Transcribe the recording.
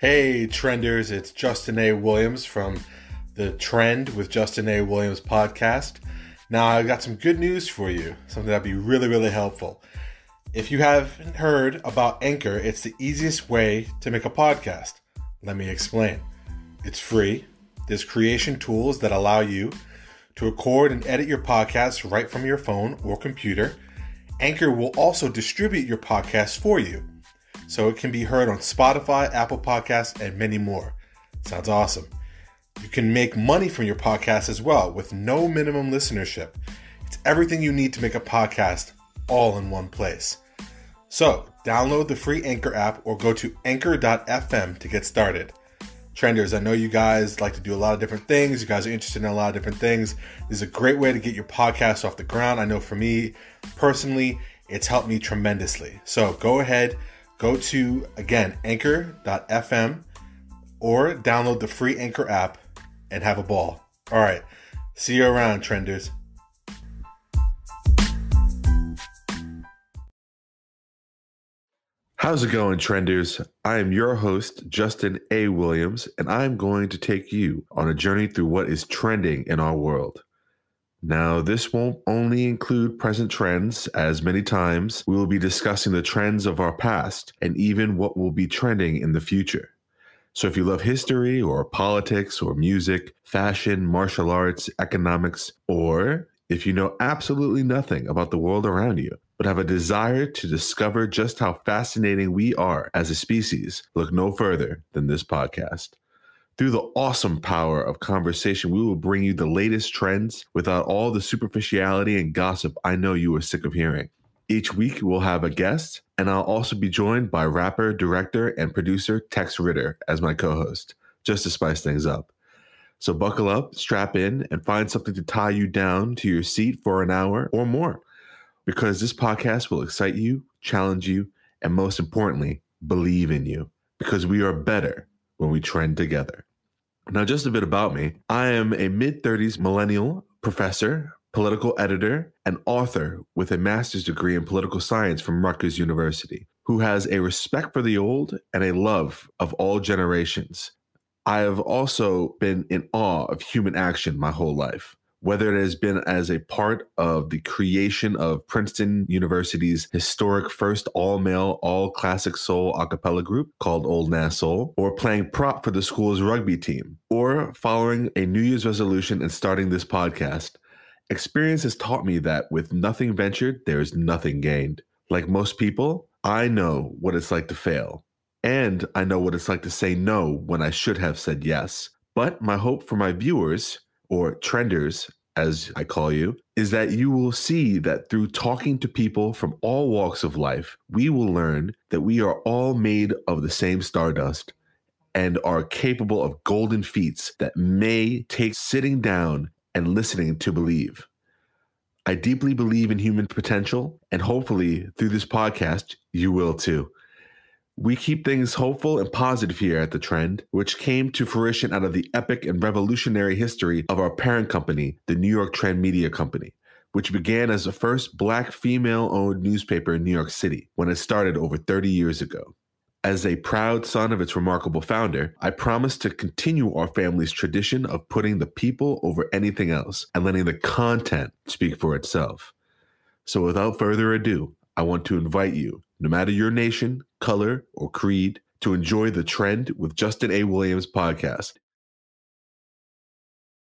Hey, trenders, it's Justin A. Williams from the Trend with Justin A. Williams podcast. Now, I've got some good news for you, something that'd be really, really helpful. If you haven't heard about Anchor, it's the easiest way to make a podcast. Let me explain. It's free. There's creation tools that allow you to record and edit your podcast right from your phone or computer. Anchor will also distribute your podcast for you so it can be heard on Spotify, Apple Podcasts, and many more. Sounds awesome. You can make money from your podcast as well with no minimum listenership. It's everything you need to make a podcast all in one place. So, download the free Anchor app or go to anchor.fm to get started. Trenders, I know you guys like to do a lot of different things. You guys are interested in a lot of different things. This is a great way to get your podcast off the ground. I know for me personally, it's helped me tremendously. So, go ahead go to again anchor.fm or download the free Anchor app and have a ball. All right. See you around, trenders. How's it going, trenders? I am your host, Justin A. Williams, and I'm going to take you on a journey through what is trending in our world. Now, this won't only include present trends, as many times we will be discussing the trends of our past and even what will be trending in the future. So, if you love history or politics or music, fashion, martial arts, economics, or if you know absolutely nothing about the world around you, but have a desire to discover just how fascinating we are as a species, look no further than this podcast. Through the awesome power of conversation, we will bring you the latest trends without all the superficiality and gossip I know you are sick of hearing. Each week, we'll have a guest, and I'll also be joined by rapper, director, and producer Tex Ritter as my co host, just to spice things up. So buckle up, strap in, and find something to tie you down to your seat for an hour or more, because this podcast will excite you, challenge you, and most importantly, believe in you, because we are better when we trend together. Now, just a bit about me I am a mid 30s millennial professor, political editor, and author with a master's degree in political science from Rutgers University, who has a respect for the old and a love of all generations. I have also been in awe of human action my whole life whether it has been as a part of the creation of Princeton University's historic first all male, all classic soul a cappella group called Old NasSoul, or playing prop for the school's rugby team, or following a New Year's resolution and starting this podcast. Experience has taught me that with nothing ventured, there is nothing gained. Like most people, I know what it's like to fail. And I know what it's like to say no when I should have said yes. But my hope for my viewers or trenders, as I call you, is that you will see that through talking to people from all walks of life, we will learn that we are all made of the same stardust and are capable of golden feats that may take sitting down and listening to believe. I deeply believe in human potential, and hopefully through this podcast, you will too. We keep things hopeful and positive here at The Trend, which came to fruition out of the epic and revolutionary history of our parent company, the New York Trend Media Company, which began as the first black female owned newspaper in New York City when it started over 30 years ago. As a proud son of its remarkable founder, I promise to continue our family's tradition of putting the people over anything else and letting the content speak for itself. So, without further ado, I want to invite you, no matter your nation, color, or creed, to enjoy the Trend with Justin A. Williams podcast.